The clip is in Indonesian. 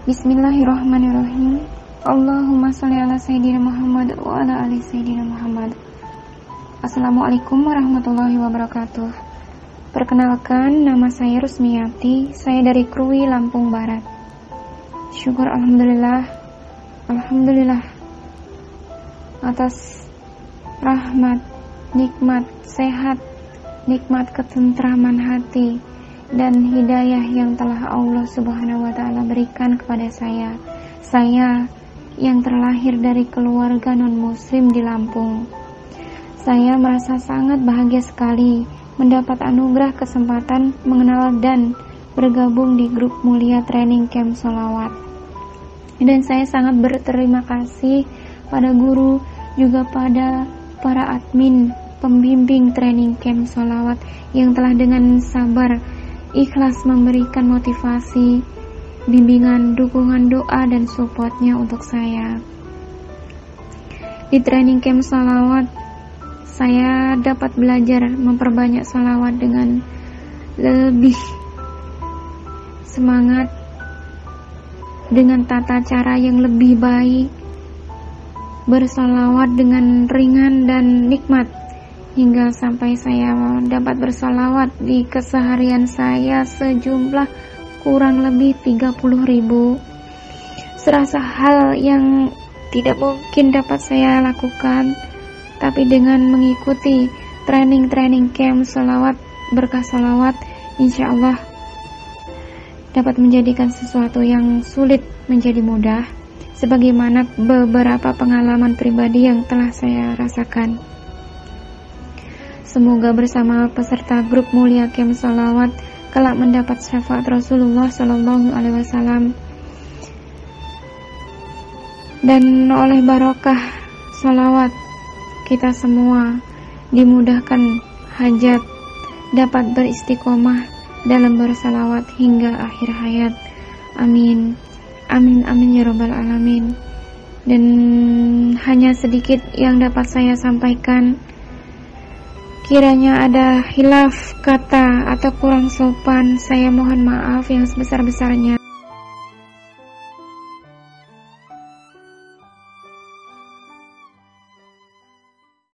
Bismillahirrahmanirrahim. Allahumma sholli ala sayyidina Muhammad wa ala ali sayyidina Muhammad. Assalamualaikum warahmatullahi wabarakatuh. Perkenalkan, nama saya Rusmiyati. Saya dari Krui, Lampung Barat. Syukur alhamdulillah. Alhamdulillah atas rahmat, nikmat, sehat, nikmat ketentraman hati dan hidayah yang telah Allah Subhanahu wa taala berikan kepada saya. Saya yang terlahir dari keluarga non-muslim di Lampung. Saya merasa sangat bahagia sekali mendapat anugerah kesempatan mengenal dan bergabung di grup mulia training camp solawat. Dan saya sangat berterima kasih pada guru juga pada para admin pembimbing training camp solawat yang telah dengan sabar ikhlas memberikan motivasi, bimbingan, dukungan doa dan supportnya untuk saya. Di training camp salawat, saya dapat belajar memperbanyak salawat dengan lebih semangat dengan tata cara yang lebih baik bersalawat dengan ringan dan nikmat hingga sampai saya dapat bersalawat di keseharian saya sejumlah kurang lebih 30 ribu. Serasa hal yang tidak mungkin dapat saya lakukan. Tapi dengan mengikuti training-training camp salawat berkah salawat insya Allah dapat menjadikan sesuatu yang sulit menjadi mudah sebagaimana beberapa pengalaman pribadi yang telah saya rasakan Semoga bersama peserta grup mulia Kem Salawat kelak mendapat syafaat Rasulullah Sallallahu Alaihi Wasallam. Dan oleh barokah salawat kita semua dimudahkan hajat dapat beristiqomah dalam bersalawat hingga akhir hayat. Amin. Amin amin ya robbal alamin. Dan hanya sedikit yang dapat saya sampaikan Kiranya ada hilaf kata atau kurang sopan, saya mohon maaf yang sebesar-besarnya.